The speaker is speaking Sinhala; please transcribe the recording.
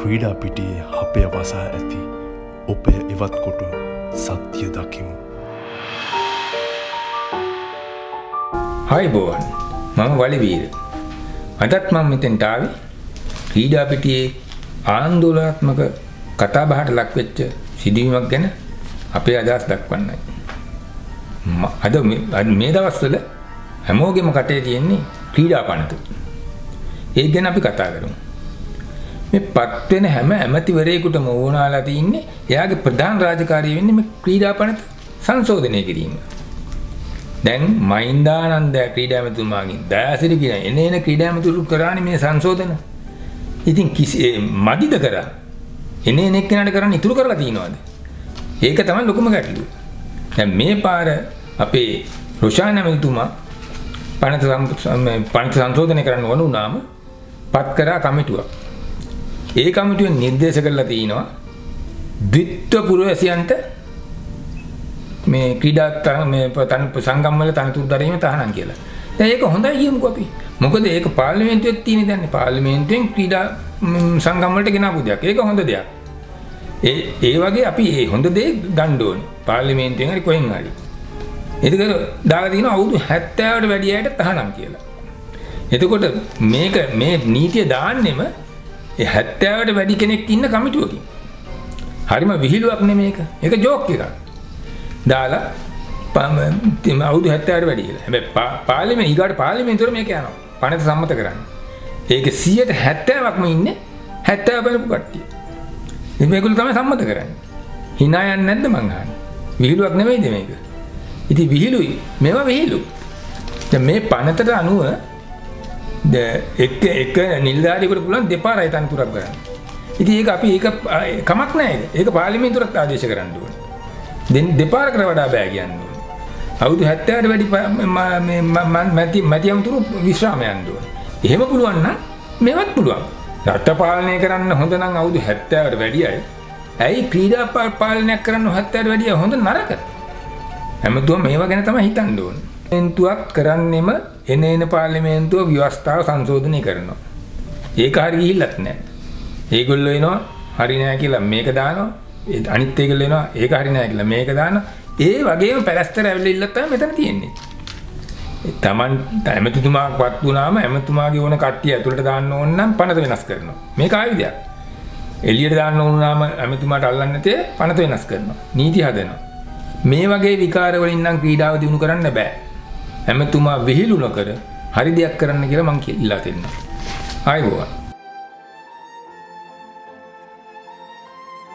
ක්‍රීඩා පිටියේ අපය වසා ඇති ඔපය ඉවත් කොට සත්‍ය දකිමු. හයි බෝවන් මම වලිවීර අදත් මම මෙතෙන්ට ආවේ ක්‍රීඩා පිටියේ ආන්දෝලනාත්මක කතා බහට ලක්වෙච්ච සිදුවීමක් ගැන අපේ අදහස් දක්වන්නයි. අද මේ දවස්වල හැමෝගෙම කටේ තියෙන්නේ ක්‍රීඩා පනත. ඒ ගැන අපි කතා කරමු. මේ පත් වෙන හැම ඇමතිවරයෙකුටම ඕනාලා තින්නේ එයාගේ ප්‍රධාන රාජකාරිය වෙන්නේ මේ ක්‍රීඩා පනත සංශෝධනය කිරීම. දැන් මහින්දානන්ද ක්‍රීඩා ඇමතුමාගෙන් දයාසිරි කියන එන එන ක්‍රීඩා ඇමතුරු කරානේ මේ සංශෝධන. ඉතින් කිසි මදිද කරා. එන එන එක්කෙනාට කරන්න ඉතුරු කරලා තියනවාද? ඒක තමයි ලොකුම ගැටලුව. දැන් මේ පාර අපේ රුෂාන ඇමතුමා පනත පනත සංශෝධනය කරන්න වුණ උනාම පත් කරා කමිටුවක්. ඒ කමිටුවෙන් නිර්දේශ කරලා තිනවා ද්විත්ව පුරවැසියන්ට මේ ක්‍රීඩා තරඟ මේ තන සංගම් වල තනතුරු දරීම තහනම් කියලා. දැන් ඒක හොඳයි කියමුකෝ අපි. මොකද ඒක පාර්ලිමේන්තුවේ තියෙන දැන් පාර්ලිමේන්තුවෙන් ක්‍රීඩා සංගම් වලට ගෙනාපු දෙයක්. ඒක හොඳ දෙයක්. ඒ ඒ වගේ අපි ඒ හොඳ දේ ගන්න ඕනේ. පාර්ලිමේන්තුවෙන් හරි කොහෙන් හරි. ඒක දාලා තියෙනවා අවුරුදු 70කට වැඩි අයට තහනම් කියලා. එතකොට මේක මේ නීතිය දාන්නෙම ඒ 70කට වැඩි කෙනෙක් ඉන්න කමිටුවකින්. හරිම විහිළුවක් නෙමේක. ඒක ජෝක් එකක්. දාලා අවුරුදු 70කට වැඩි කියලා. හැබැයි පාර්ලිමේ ඊගාට පාර්ලිමේන්තුවර මේක යනවා. පනත සම්මත කරන්න. ඒක 170ක්ම ඉන්නේ 70 බලපු කට්ටිය. ඉතින් මේගොල්ලෝ තමයි සම්මත කරන්නේ. hina යන්නේ නැද්ද මං අහන්නේ? විහිළුවක් නෙමෙයිද මේක? ඉතින් විහිළුයි. මේවා විහිළු. දැන් මේ පනතට අනුව එක එක නිල්ධාරියෙකුට පුළුවන් දෙපාරයි තනතුරක් ගන්න. ඉතින් ඒක අපි ඒක කමක් නැහැ ඒක. ඒක පාර්ලිමේන්තුවට ආදේශ කරන්න ඕනේ. දෙන් දෙපාරකට වඩා බෑ කියන්නේ. අවුරුදු 70ට වැඩි මේ මැති මැතියම්තුරු විශ්‍රාම යන්න ඕනේ. එහෙම පුළුවන් නම් මේවත් පුළුවන්. රට පාලනය කරන්න හොඳ නම් අවුරුදු 70ට වැඩි අය. ඇයි ක්‍රීඩා පාලනයක් කරන්න 70ට වැඩිය හොඳ නරක? හැමතුම මේවා ගැන තමයි හිතන්න ඕනේ. පාර්ලිමේන්තුවක් කරන්නෙම එන එන පාර්ලිමේන්තුව ව්‍යවස්ථාව සංශෝධනය කරනවා. ඒක හරි ගිහිල්ලත් නැහැ. ඒගොල්ලෝ එනවා හරි නෑ කියලා මේක දානවා. අනිත් ඒගොල්ලෝ එනවා ඒක හරි නෑ කියලා මේක දානවා. ඒ වගේම පැලස්තර ඇවිල්ලා තමයි මෙතන තියෙන්නේ. තමන් ඇමතිතුමාක්වත් වුණාම ඇමතුමාගේ ඕන කට්ටිය ඇතුළට දාන්න ඕන නම් පනත වෙනස් කරනවා. මේක ආයුධයක්. එළියට දාන්න ඕන නම් ඇමතුමාට අල්ලන්න නැතේ පනත වෙනස් කරනවා. නීති හදනවා. මේ වගේ විකාර වලින් නම් ක්‍රීඩාව දිනු කරන්න බෑ. ඇමතුමා විහිළු නොකර හරි දෙයක් කරන්න කියලා මං ඉල්ලා දෙන්නම්. ආයුබෝවන්.